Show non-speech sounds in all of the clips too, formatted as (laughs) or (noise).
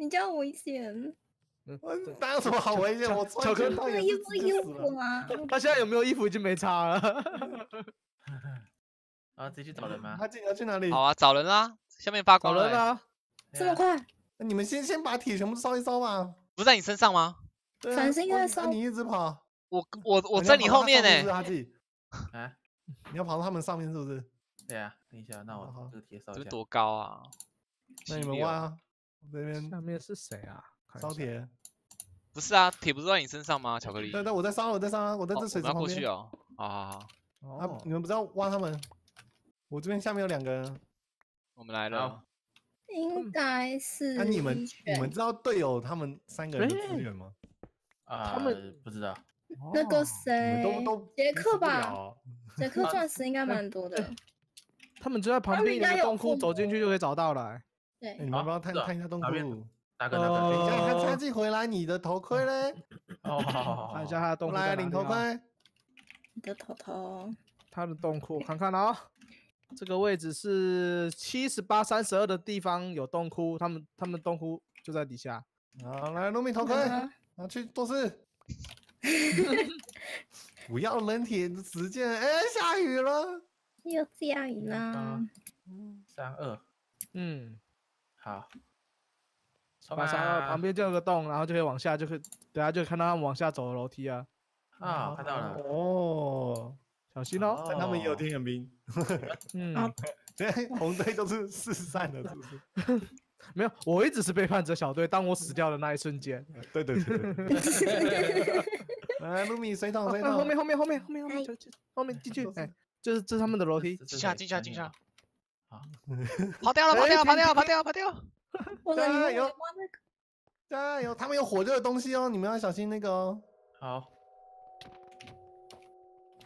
你这样危险。我哪有什么好危险？我穿巧克力全套也衣服衣。服啊，(laughs) 他现在有没有衣服已经没差了。(laughs) 啊，直接去找人吗？他进要去哪里？好啊，找人啦，下面发找光了欸，人啊！这么快？那你们先先把铁全部烧一烧吧。不在你身上吗？对啊繁星在烧哇你一直跑，我我我你在你后面呢、是不是哈记，(laughs) 啊，你要跑到他们上面是不是？对啊，等一下，那我这个铁烧一下。这边多高啊？那你们挖啊，我这边下面是谁啊？烧铁。不是啊，铁不是在你身上吗？巧克力，对对，我在烧，我在烧啊，我在哦这水池旁边我要过去。哦。好好好，啊哦，你们不知道挖他们？我这边下面有两个人。我们来了。应该是那你们你们知道队友他们三个人的资哎源吗？啊，他们不知道，那个谁都都杰克吧杰克钻石应该蛮多的。他们就在旁边有他们应该有个洞窟，走进去就可以找到了欸。你，们要不要探探一下洞窟？大哥大哥？等一下，他哦插进回来，你的头盔嘞？哦，好好好，看一下他的洞窟在哪里啊领头盔。你的头头。他的洞窟，看看啊、这个位置是七十八三十二的地方有洞窟，他们他们洞窟就在底下。好，来卢米头盔，嗯拿去做事。不要扔铁石剑，哎，下雨了。又下雨了！三二，嗯，好，冲八三二啊旁边就有个洞，然后就可以往下，就可以等下就看到他们往下走的楼梯啊。啊，看到了，哦，小心哦。但他们也有哦天眼兵。嗯，好现在红队都是四散的，是不是？(laughs) 没有，我一直是背叛者小队。当我死掉的那一瞬间，对对对对对。(laughs) 来，露米水桶水桶啊后面。后面后面后面后面后面进去，哎，就是这是他们的楼梯。进下进下进下，好，跑掉了跑哎掉了跑掉了跑掉了跑掉了。加油加油！他们有火热的东西哦，你们要小心那个哦。好，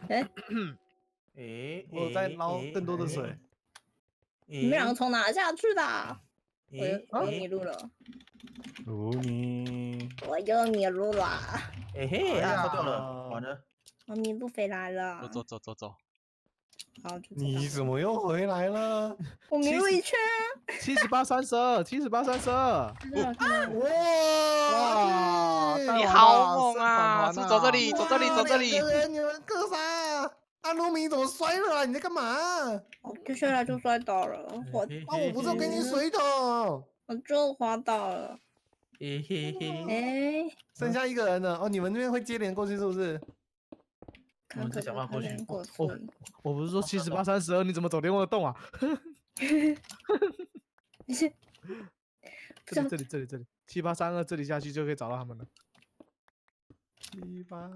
哎，(coughs) 诶，我在捞更多的水。你你们两个从哪下去的啊？我又我又迷路了，卢米，我又迷路了，哎嘿，掉呀了，完了，我迷路回来了。走走走走走，好，就你怎么又回来了？(laughs) 我迷路一圈七十八三十二，七十八三十二。(laughs) 哇！太你好猛啊！团是不是走这啊里走这里走这里你们干啥？阿卢米怎么摔了啊？你在干嘛？啊，我就下来就摔倒了，我我不是有给你水桶，我就滑倒了。嘿嘿嘿，哎，剩下一个人了。哦，你们那边会接连过去是不是？看可们再想办法过去过哦去。我不是说七十八三十二，你怎么走连我的洞啊？(laughs) (laughs) 这里这里这里这里，七八三二这里下去就可以找到他们了。七八，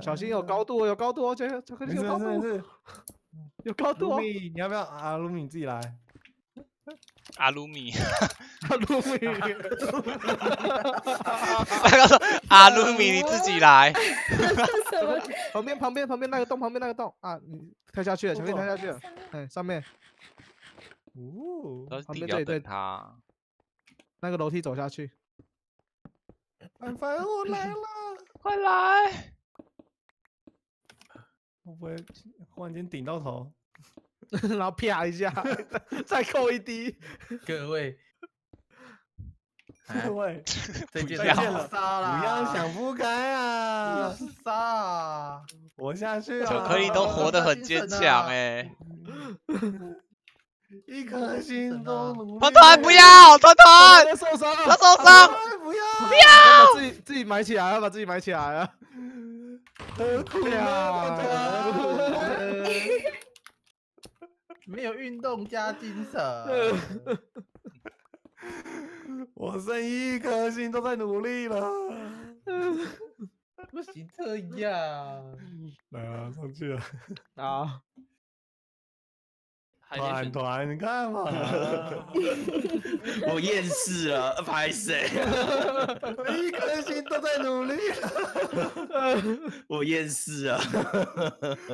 小心有高度哦，有高度哦，这个巧克力有高度。(laughs) 有高度哦。卢米，你要不要啊？卢米你自己来。阿鲁米，阿鲁米，他刚说阿鲁米你自己来。(laughs) 什么？旁边旁边旁边那个洞，旁边那个洞啊，你跳下去了，巧克力跳下去了，哎，上面哦，旁边对对等他。那个楼梯走下去，凡凡我来了。快来！我不会忽然间顶到头？然后啪一下，(laughs) 再扣一滴，各位，哎各位，再见不要了，不要想不开啊！杀，我下去啊！巧克力都活得很坚强哎。(laughs) 一颗心都努力。团团不要，团团他受伤他了，受伤。哎，不要！不要自己自己埋起来，要把自己埋起来啊！(laughs) 何苦对啊啊？没有运动加精神，(laughs) 我剩一颗心都在努力了。(laughs) 不行这样，(laughs) 来啊，上去了。啊，团团，你看嘛，(laughs) 我厌世了，拍谁？我一颗心都在努力。(laughs) 我厌世了。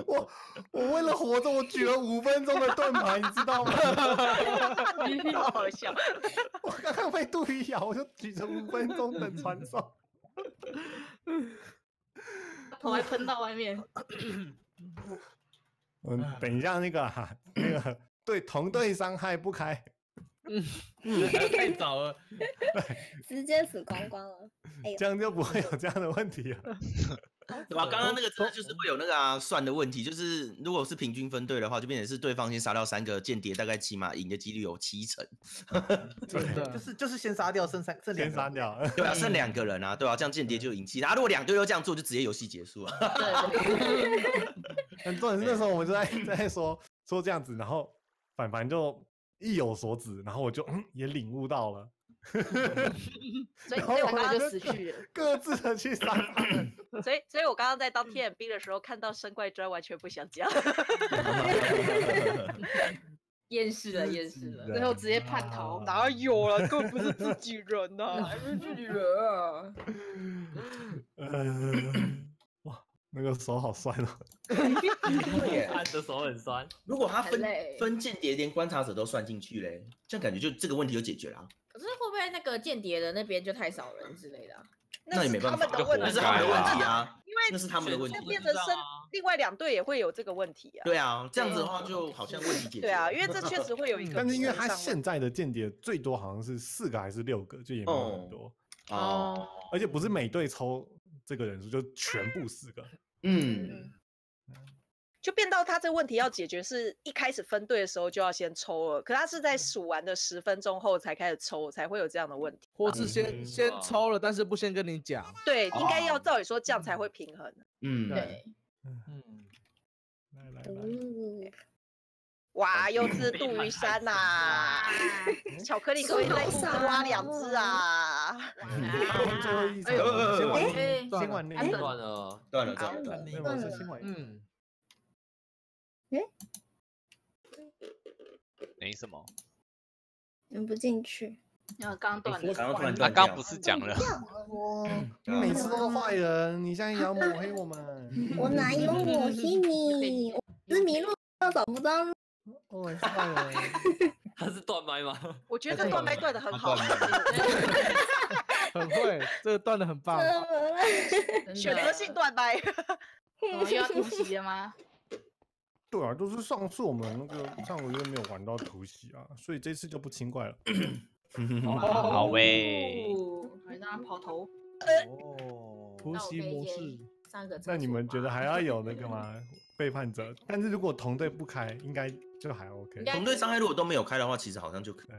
我我为了活着，我举了五分钟的盾牌，你知道吗？(laughs) 好好笑。我刚刚被杜鱼咬，我就举着五分钟的传送。头还喷到外面。嗯，等一下那个啊，那个对同队伤害不开。嗯太早了，直接死光光了。哎呦这，样就不会有这样的问题了。对吧？刚刚那个真的就是会有那个啊算的问题，就是如果是平均分队的话，就变成是对方先杀掉三个间谍，大概起码赢的几率有七成。真就，是就是先杀掉剩三剩两个先杀掉，对啊，剩两个人啊，对啊，这样间谍就赢。其他如果两队都这样做，就直接游戏结束了。(laughs) 很重点是那时候我们就在在说说这样子，然后凡凡就意有所指，然后我就嗯也领悟到了，(laughs) 所以然后所以我刚刚就们死去了。各自的去杀他们。所以所以我刚刚在当 TMB 的时候看到生怪砖完全不想讲，(laughs) 厌世了厌世了。最后直接叛逃，哪有了？根本不是自己人呐、还是自己人啊！(laughs) 那个手好酸哦。(laughs) 按的手很酸。如果他分分间谍连观察者都算进去嘞，这样感觉就这个问题就解决了啊。可是会不会那个间谍的那边就太少人之类的啊？那也没办法他们的问题，那是他们的问题啊，啊，因为那是他们的问题。变成生另外两队也会有这个问题啊。对啊，这样子的话就好像问题解决。对啊，因为这确实会有一个 (laughs) 但是因为他现在的间谍最多好像是四个还是六个，就也没有很哦多，哦，而且不是每队抽这个人数，就全部四个。(laughs) 嗯，就变到他这个问题要解决，是一开始分队的时候就要先抽了，可他是在数完的十分钟后才开始抽，才会有这样的问题。或是先嗯。先哦抽了，但是不先跟你讲。对，应该要哦。照理说这样才会平衡。嗯，对，嗯，来来来，嗯，哇，又是杜鱼山呐、(laughs) 巧克力可以再多挖两只啊！最后一场，哎呦哎呦先先玩那哎，个，断了。断了，断了，看断了。你没什么。连不进去。刚断刚刚不是讲了？我，你每次都是坏人，你现在也要抹黑我们。(laughs) 我哪有抹黑你？我是迷路到找不到路。哦，你是坏人。(laughs) 他是断麦吗？(laughs) 我觉得这断麦断的很好，(laughs) 很会，这个断的很棒。选择性断麦。(laughs) 又要突袭了吗？对啊，就是上次我们那个上个月没有玩到突袭啊，所以这次就不清怪了。好喂，还让他跑头。哦，突袭模式可以先，上个厕那你们觉得还要有那个吗？背叛者，但是如果同队不开，应该就还 OK 同队伤害如果都没有开的话，其实好像就可以。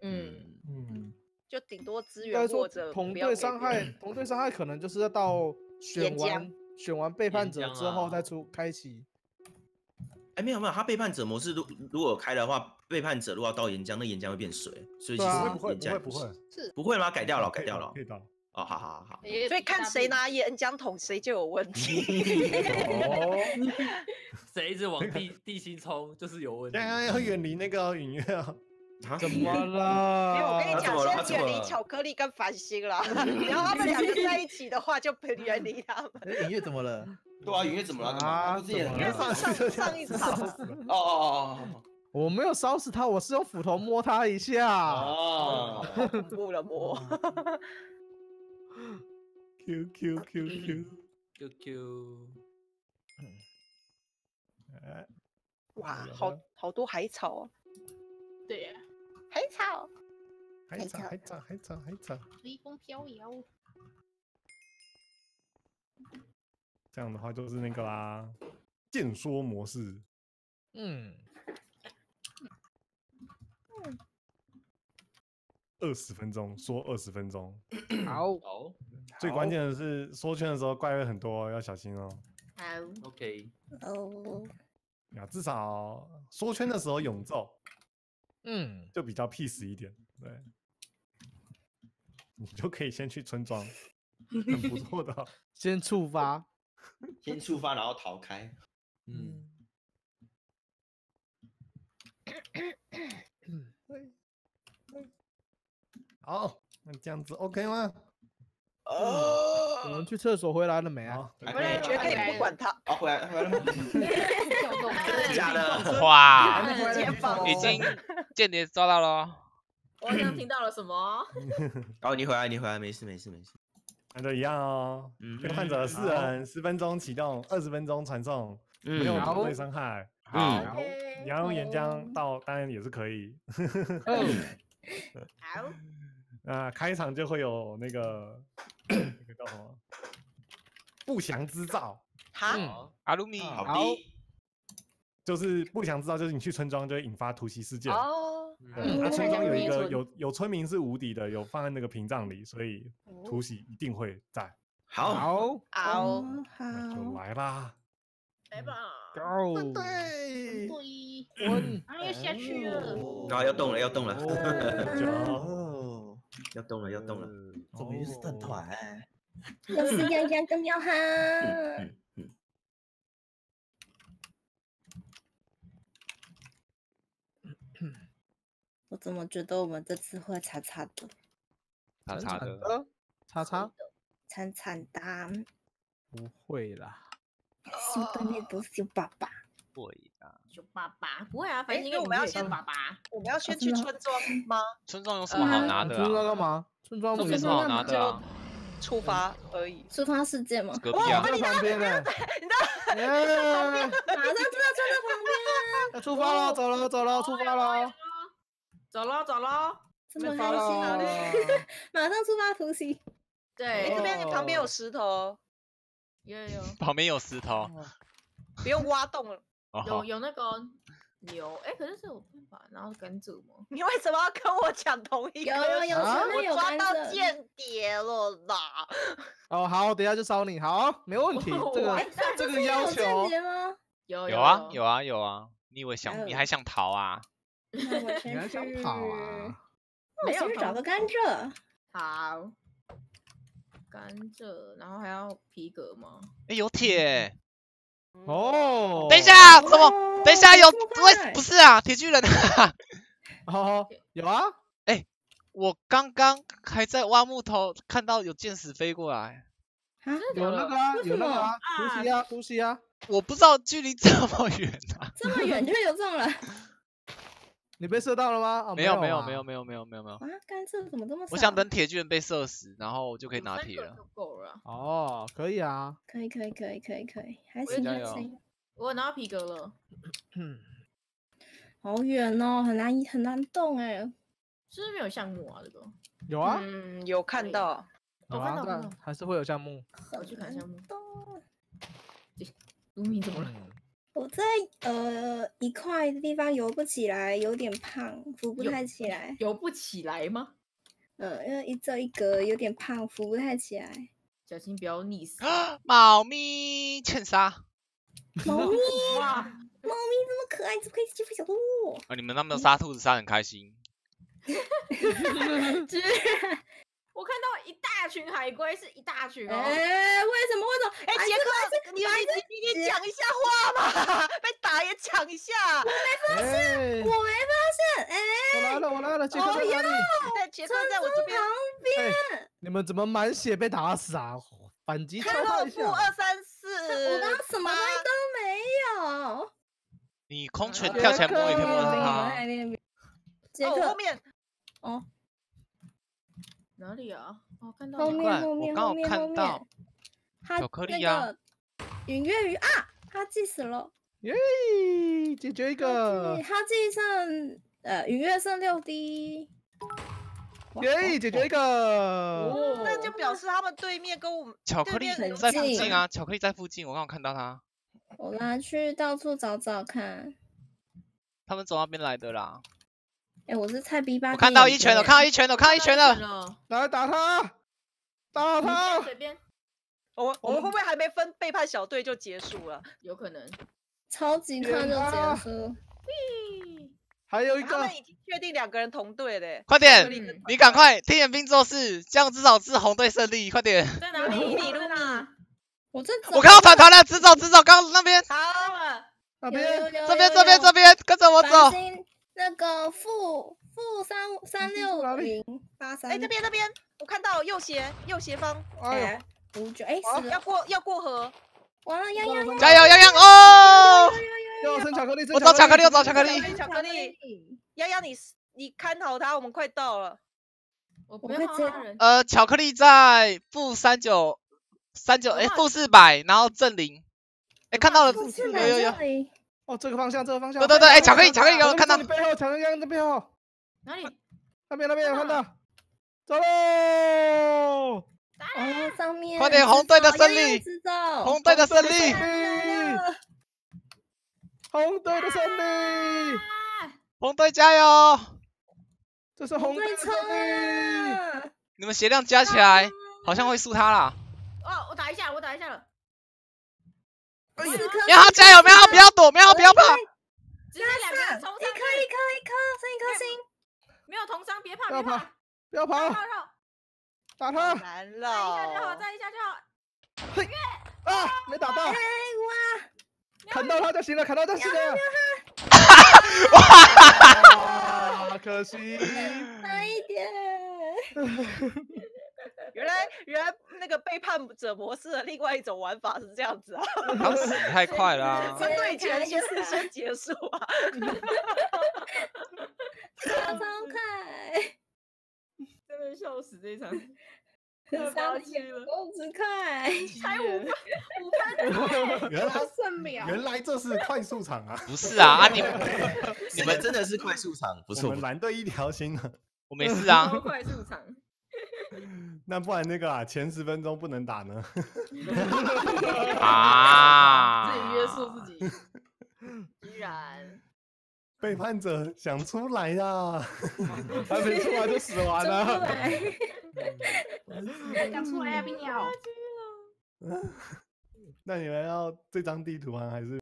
嗯，嗯，就顶多资源或者同队伤害同队伤害可能就是要到选完选完背叛者之后啊再出开启。哎，没有没有，他背叛者模式如如果有开的话，背叛者如果要到岩浆，那岩浆会变水，所以其实不会岩浆也不会不会是，不会吗？改掉了，改掉了。到可以到。哦，好好好好。所以看谁拿岩浆桶，谁就有问题。哦，(laughs) 谁一直往地地心冲，就是有问题现。在要远离那个影月啊。啊怎么没有，我跟？你讲，先远离巧克力跟繁星啦。然后他们两个在一起的话，就不远离他们。哎，影月怎么了？对啊，影月怎么了？啊不是也怎么了上上上一场，(laughs) 哦哦哦我没有烧死他，我是用斧头摸他一哦下。哦好恐怖了魔。Q Q Q Q，QQ，哎，哇，好好多海草哦，对呀，海草。海草，海草，海草，海草，随风飘摇。这样的话就是那个啦，见说模式。嗯，二十分钟，说二十分钟。(coughs) 好，好最关键的是缩圈的时候怪会很多，要小心哦。好，OK，哦，呀，至少缩圈的时候永咒嗯，就比较 peace 一点，对，你就可以先去村庄，很不错的哦。(laughs) 先触发。(laughs) 先触发，然后逃开。嗯，好，那这样子 OK 吗？哦我们去厕所回来了没啊？好，还我也觉得可以不管他，哦，回来回来了真的假的？哇，已经间谍抓到了哦。我好像听到了什么？哦，你回来，你回来，没事没事没事。那都一样哦。嗯背叛者四人，十分钟启动，二十分钟传送，没有嗯，同队伤害。好，嗯你要用岩浆倒，当然也是可以。嗯，好，那开场就会有那个那个叫什么？不祥之兆，哈，嗯，阿鲁米，好就是不祥之兆，就是你去村庄就会引发突袭事件。哦，那村庄有一个有有村民是无敌的，有放在那个屏障里，所以突袭一定会在。好，好好，哦，那就好，来吧。来吧，，Go，对，对，滚，(clears throat) 啊，要下去了，啊要动了，要动了，哦，(laughs) 要动了，要动了。怎么又是团团？(laughs) 又是洋洋跟喵哈。嗯嗯，我怎么觉得我们这次会惨惨的，叉叉的，的，叉叉，惨惨的啊？不会啦，小对面都是有爸爸。会啊。熊爸爸不会啊，反正因为我们要先先爸爸，我们要先去村庄吗？村庄有什么好拿的你村庄啊？干嘛？(laughs) 村庄有不是什么好拿的啊？触发而已。触发事件吗？隔壁啊，在旁边呢，(laughs) 你在旁边马上就在村的旁边啊！(laughs) 要出发了，走了，走了，出发了，走喽走喽，这么出发开心啊！了，马上出发突袭。哎，对，这边旁边有石头，有有旁边有石头。不用挖洞了。有哦，有那个牛，哎，可是是有办法，然后甘蔗吗？(laughs) 你为什么要跟我讲同一个？有有有，我抓到。间谍了啦！(laughs) 哦，好，等一下就烧你，好，没问题，(laughs) 这个哎，这个要求间谍吗？有有啊有啊有啊，你以为想你哦还想逃啊？那我你还先想跑啊？我先去找个甘蔗。好，甘蔗，然后还要皮革吗？哎，有铁。哦，等一，下，什么？哦等一下有这么喂，不是啊，铁巨人。(laughs) 哦，有啊，哎我刚刚还在挖木头，看到有箭矢飞过来，啊，有那个啊，有那个啊，突袭啊，突袭啊，我不知道距离这么远啊。(laughs) 这么远就有中了你被射到了吗？哦没有没有啊没有没有没有没有没有，啊！甘蔗怎么这么少？我想等铁巨人被射死，然后我就可以拿铁了。就够了啊。哦，可以啊，可以可以可以可以可以，还行还行。我拿到皮革了，嗯，好远哦，很难很难动哎。是不是没有项目啊？这个有啊，嗯，有看到。有看到还是会有项目。我去看项目。动。卢米怎么了？嗯我在呃一块的地方游不起来，有点胖，浮不太起来。游不起来吗？呃，因为一这一格有点胖，浮不太起来。小心不要溺死。猫咪欠杀猫咪，(laughs) 哇，猫咪这么可爱，怎么可以欺负小动物？啊！你们那边杀兔子杀得很开心，居然，我看到一大群海龟，是一大群哎、哦。为什么？为什么？哎，杰克，你你你你讲一下话嘛，(laughs) 被打也讲一下。我没发现，我没发现，哎、我来了，我来了，杰克在哪里？在杰克在我这边，旁边，哎，你们怎么满血被打死啊？反击敲 (laughs) 他他一下。负二三四，我刚刚什么东西都没有。你空拳跳起来摸也可以摸克到他。哎杰哦，后，面哦，哪里啊？哦，看到后面后面我刚好后面后看到面，他巧克力那呀个云月鱼啊，他记死了。耶，解决一个记，他记剩呃云月剩六滴。哇耶，解决一个。哦那就表示他们对面跟我们巧克力在附近近啊，巧克力在附近，我刚好看到他，我拿去到处找找看。他们走那边来的啦。哎、我是菜逼吧？我看到一拳了，我看到一拳了，我看到一拳了。了。来打他，打他。随便，我们我们会不会还没分背叛小队就结束了？有可能。超级快就结束。还有一个他们已经确定两个人同队嘞。快点，嗯你赶快听眼兵做事，这样至少是红队胜利。快点，在哪里？你在哪？我这我看到团团了，直走直走，刚刚那边，好，了。那边这边这边这边，跟着我走。星那个负负三三哪六里 (laughs) 零八三。哎，这边这边，我看到右斜右斜方，哎五九哎死，要过要过河，完了泱泱加油，洋洋哦！要生巧克力，剩我找巧克力，我找巧克力。力巧克力，丫丫你你看好他，我们快到了。我不会接人。呃，巧克力在负三九三九，哎，哇负四百，然后正零。哎，看到了，有有有。哦，这个方向，这个方向。对对对，哎，巧克力巧克力，巧克力我看到你背后，巧克力在你背后。哪里？那边那边有看到，走喽！哦，上面快点红队的胜利红队的胜利，红队的胜利，红队加油！这是红队的胜利。啊！你们血量加起来好像会输他啦。哦，我打一下，我打一下了。喵号加油，喵号不要躲，喵号不要怕。只是两个人冲上一颗一颗一颗，剩一颗星。没有同伤，别怕，不要别怕跑，不要跑，打他！难再一下就好，再一下就好。嘿啊，没打到，哎哇！砍到他就行了，砍到就行了。(laughs) 哇，可惜。慢一点。(laughs) 那个背叛者模式的另外一种玩法是这样子啊，(laughs) 他死太快了啊。分队前先事先结束啊。(laughs) 超超快，真的笑死这一场，(laughs) 三十块，才五分，五分，原来算秒原来这是快速场啊！不是啊，啊你们你们真的是快速场，不我错。们蓝队一条心啊。我没事啊超。快速场。(laughs) 那不然那个啊，前十分钟不能打呢？啊，自己约束自己，居然背叛者想出来呀！还没出来就死完了。赶出来呀，冰鸟！那你们要这张地图吗？还是